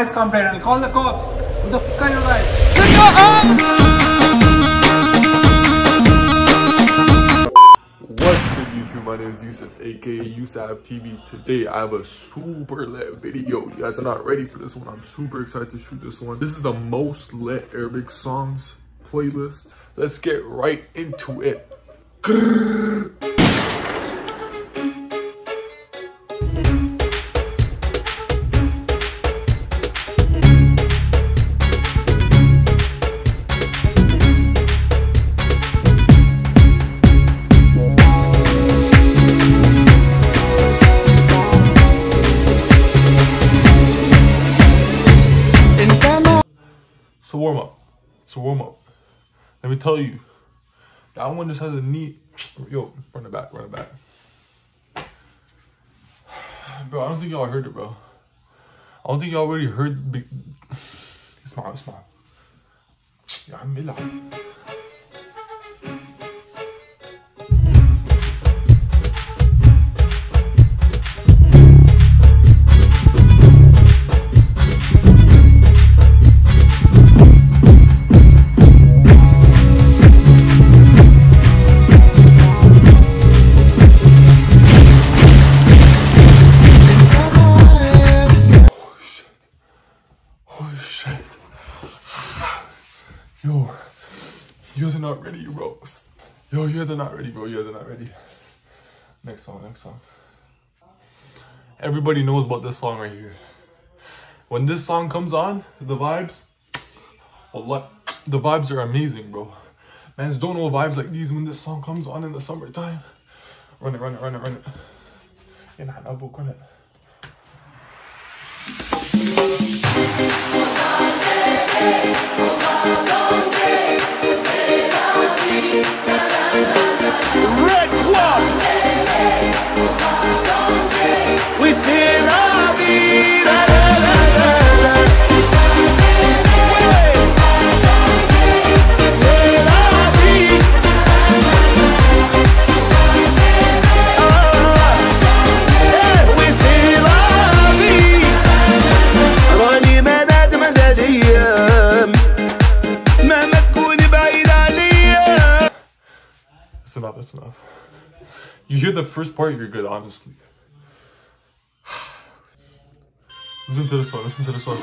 noise complaint. I'll call the cops. Who the fuck are you guys? What's good YouTube? My name is Yusuf, aka Yousav TV. Today I have a super lit video. You guys are not ready for this one. I'm super excited to shoot this one. This is the most lit Arabic songs playlist. Let's get right into it. warm up. So warm up. Let me tell you, that one just has a neat. Yo, run it back, run it back. Bro, I don't think y'all heard it, bro. I don't think y'all already heard. Big... اسمع اسمع. يا عم العب. Yo, you guys are not ready, bro. You guys are not ready. Next song, next song. Everybody knows about this song right here. When this song comes on, the vibes, Allah, the vibes are amazing, bro. Mans don't know vibes like these when this song comes on in the summertime. Run it, run it, run it, run it. Nah, nah, book, run it. Red One We say That's enough. You hear the first part, you're good, honestly. Listen to this one, listen to this one.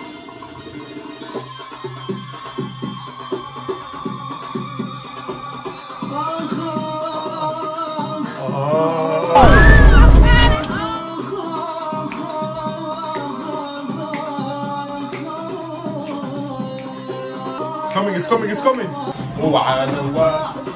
It's coming, it's coming, it's coming.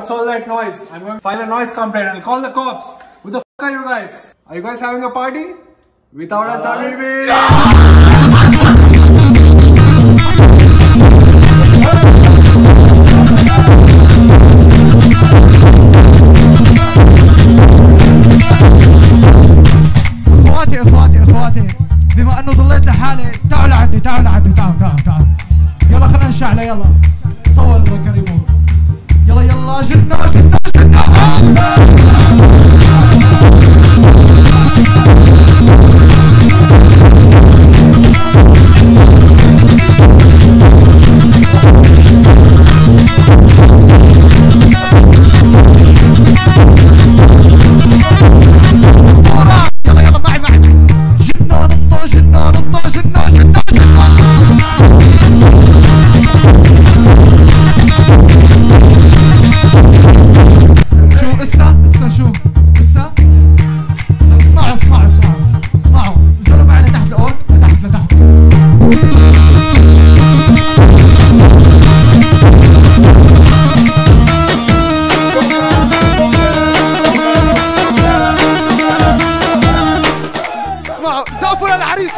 what's all that noise? I'm going to file a noise complaint and call the cops. Who the f are you guys? Are you guys having a party? Without us, Habibi? اخواتي اخواتي اخواتي بما انه ضليت لحالي تعالوا لعندي تعالوا لعندي تعالوا تعالوا تعالوا يلا خلينا نشعله يلا صور كريمو Ginó, Ginó, Ginó.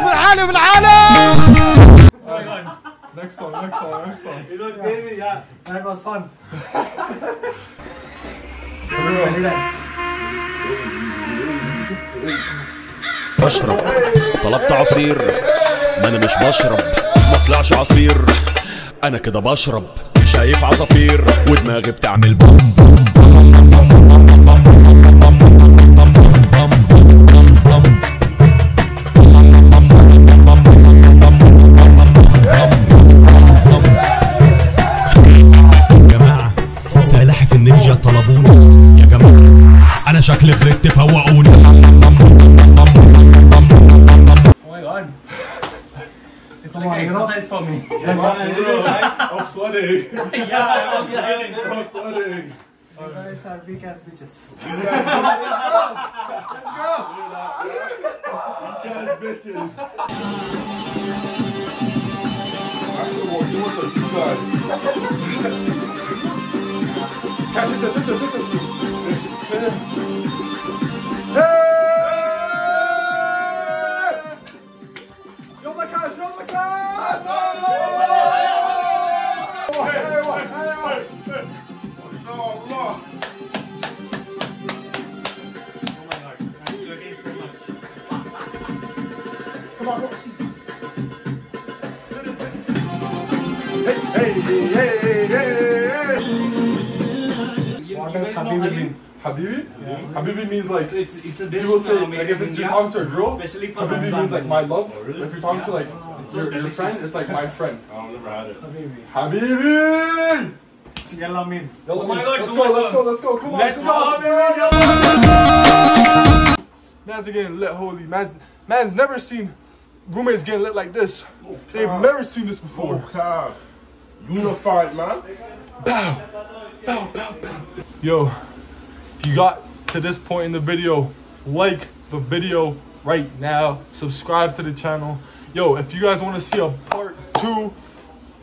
للعريس من العالم العالم Next song, next song, next song. It was crazy, yeah. That was fun. بشرب طلبت عصير ما أنا مش بشرب ما طلعش عصير أنا كده بشرب شايف عصافير ودماغي بتعمل بوم بوم جماعة for me. That's why I did it. I'm sweating. Yeah, I was feeling. I'm sweating. You guys are weak as bitches. let's go you want the two guys. hey hey hey hey What does Habibi mean? Habibi? Habibi means like, It's, it's a dish people say, like if it's you're talking to a girl, especially for Habibi Ramzan. means like my love. Oh, but if you're talking to like oh, so your, your friend, it's like my friend. Habibi. Habibi! Yalla mean. Yalla, oh my let's- God, let's too go, much let's fun. go, let's go, come on, Let's come go, on. Habibi, Man's are getting lit, holy. Man's, man's never seen roommates getting lit like this. They've never seen this before. Okay. Unified, man. Bow, bow, bow, bow. Yo, if you got to this point in the video, like the video right now. Subscribe to the channel. Yo, if you guys want to see a part two,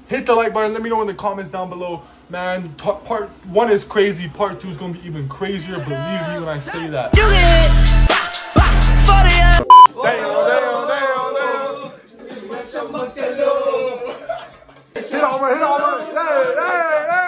hit the like button. Let me know in the comments down below. Man, part one is crazy. Part two is going to be even crazier. Believe me when I say that. You get hit bah, bah, for the Hit over, hit over. Hey, hey.